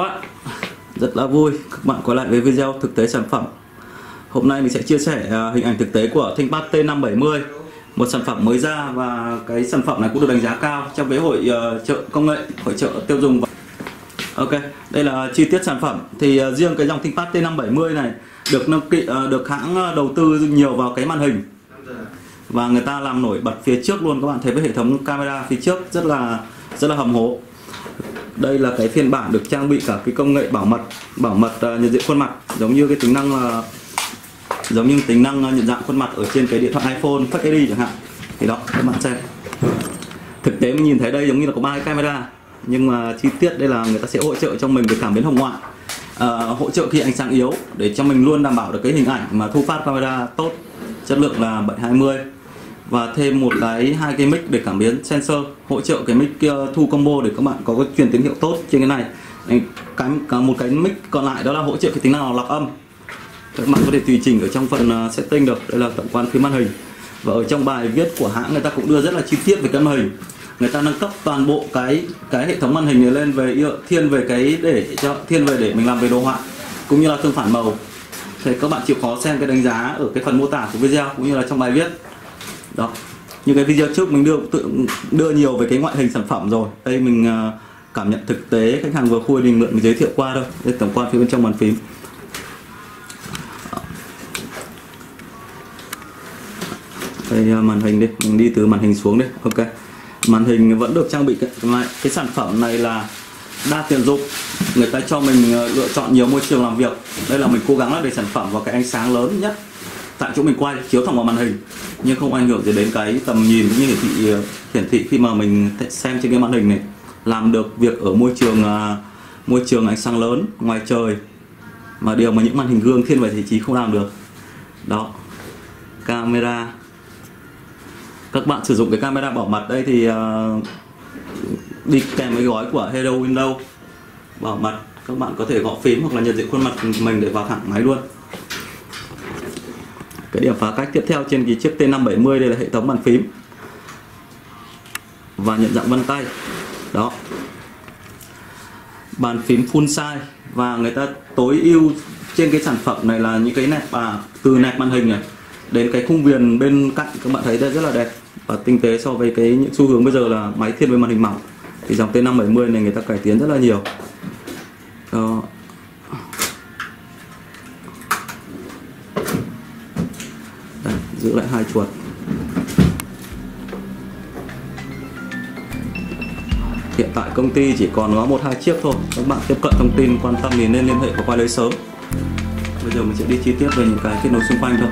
bạn. Rất là vui các bạn quay lại với video thực tế sản phẩm. Hôm nay mình sẽ chia sẻ à, hình ảnh thực tế của ThinkPad T570 Một sản phẩm mới ra và cái sản phẩm này cũng được đánh giá cao trong cái hội ờ, uh, trợ công nghệ, hội trợ tiêu dùng. Ok, đây là chi tiết sản phẩm. Thì uh, riêng cái dòng ThinkPad T570 này được nâng kỵ, uh, ờ, được hãng đầu tư nhiều vào cái màn hình. Và người ta làm nổi bật phía trước luôn các bạn thấy với hệ thống camera phía trước rất là rất là hầm hố đây là cái phiên bản được trang bị cả cái công nghệ bảo mật bảo mật uh, nhận diện khuôn mặt. Giống như cái tính năng là giống như tính năng à, nhận dạng khuôn mặt ở trên cái điện thoại iPhone Face ID chẳng hạn. Thì đó các bạn xem. Thực tế mình nhìn thấy đây giống như là có ba cái camera. Nhưng mà chi tiết đây là người ta sẽ hỗ trợ cho mình về cảm biến hồng ngoại. À, hỗ trợ khi ánh sáng yếu để cho mình luôn đảm bảo được cái hình ảnh mà thu phát camera tốt. Chất lượng là 720 và thêm một cái, hai cái mic để cảm biến, sensor, hỗ trợ cái mic thu combo để các bạn có cái truyền tín hiệu tốt trên cái này. Cái một cái mic còn lại đó là hỗ trợ cái tính năng lọc âm. Các bạn có thể tùy chỉnh ở trong phần ờ, setting được, đây là tổng quan phía màn hình. Và ở trong bài viết của hãng người ta cũng đưa rất là chi tiết về cái màn hình. Người ta nâng cấp toàn bộ cái cái hệ thống màn hình này lên về thiên về cái để cho, thiên về để mình làm về đồ họa, cũng như là tương phản màu. Thì các bạn chịu khó xem cái đánh giá ở cái phần mô tả của video, cũng như là trong bài viết đó. Như cái video trước mình đưa tự đưa nhiều về cái ngoại hình sản phẩm rồi. Đây mình uh, cảm nhận thực tế khách hàng vừa khui mình mượn mình giới thiệu qua thôi. Đây tổng quan phía bên trong bàn phím. Đây à, màn hình đi. Mình đi từ màn hình xuống đi. Ok. Màn hình vẫn được trang bị cái, cái sản phẩm này là đa tiện dụng. Người ta cho mình à, lựa chọn nhiều môi trường làm việc. Đây là mình cố gắng là để sản phẩm vào cái ánh sáng lớn nhất tại chỗ mình quay chiếu thẳng vào màn hình. Nhưng không ảnh hưởng gì đến cái tầm nhìn cũng như hiển thị hiển thị khi mà mình xem trên cái màn hình này. Làm được việc ở môi trường à, môi trường ánh sáng lớn ngoài trời. Mà điều mà những màn hình gương thiên về thì trí không làm được. Đó camera. Các bạn sử dụng cái camera bảo mật đây thì uh, đi kèm với gói của hero Windows bảo mật các bạn có thể gõ phím hoặc là nhận diện khuôn mặt mình để vào thẳng máy luôn cái điểm phá cách tiếp theo trên cái chiếc T570 đây là hệ thống bàn phím. Và nhận dạng vân tay. Đó. Bàn phím full size. Và người ta tối ưu trên cái sản phẩm này là những cái nẹp à từ nẹp màn hình này đến cái khung viền bên cạnh. Các bạn thấy đây rất là đẹp. Và tinh tế so với cái những xu hướng bây giờ là máy thiên với màn hình mỏng. Thì dòng T570 này người ta cải tiến rất là nhiều. Đó. Giữ lại hai chuột. Hiện tại công ty chỉ còn có một hai chiếc thôi. Các bạn tiếp cận thông tin, quan tâm thì nên liên hệ và qua lấy sớm. Bây giờ mình sẽ đi chi tiết về những cái kết nối xung quanh thôi.